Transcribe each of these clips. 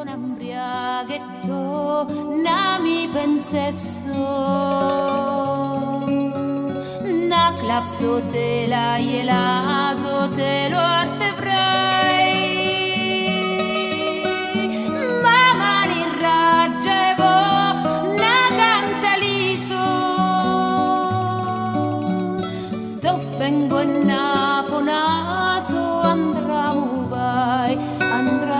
un ambriaghetto, nami pensefso. Na clavso te la ielaso te lo attevrai. Mamma li raggevo, na cantaliso. Sto vengo nafo naso, andramu vai, andramu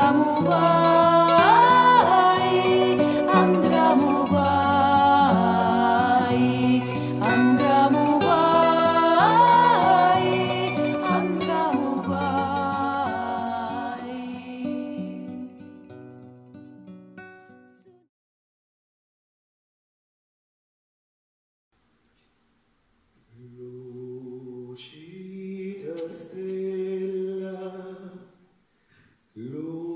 you.